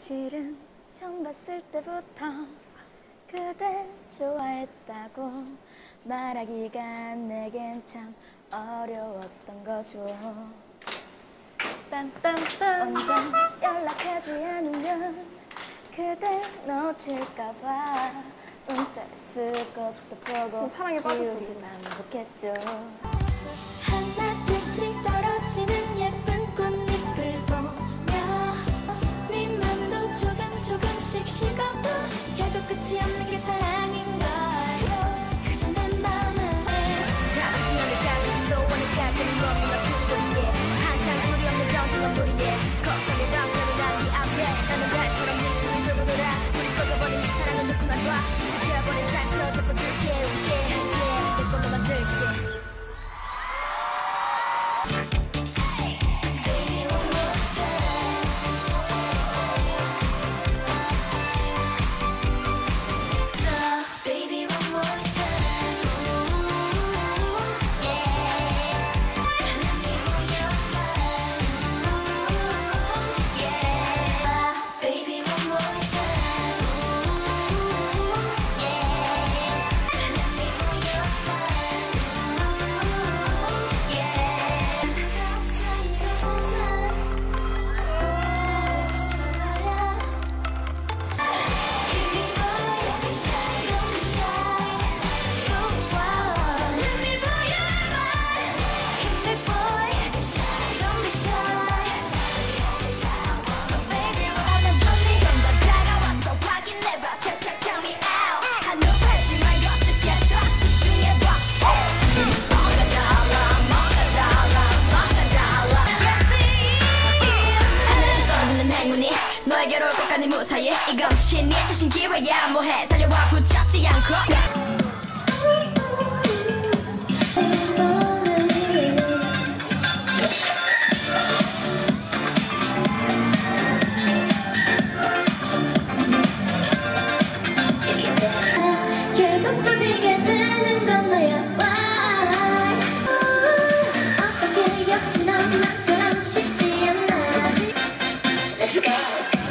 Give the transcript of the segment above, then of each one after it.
실은 처음 봤을 때부터 그댈 좋아했다고 말하기가 내겐 참 어려웠던 거죠. 딴딴딴 언제 연락하지 않으면 그댈 놓칠까봐 문자를 쓸 것도 보고 사랑에 지우기 반복했죠. 시간이 뭐 무사해 이건 신의 자신 기회야 뭐해? 달려와 붙잡지 않고.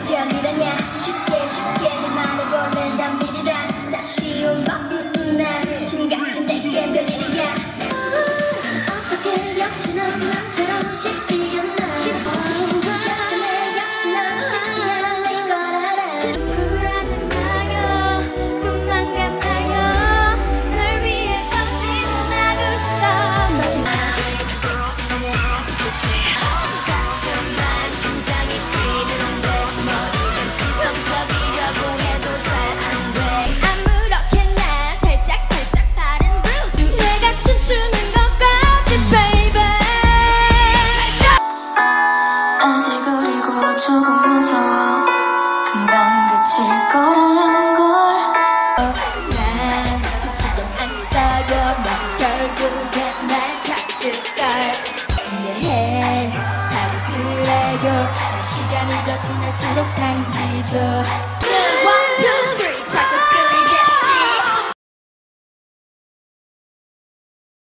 쉽게 밀었냐 쉽게 쉽게 해만 해보는 담비. 조금 무서워 금방 그칠 거라는 걸 난 시간 안 써요 넌 뭐 결국엔 날 찾을 걸. 이해해. 바로 그래요. 시간이 더 지날수록 당기죠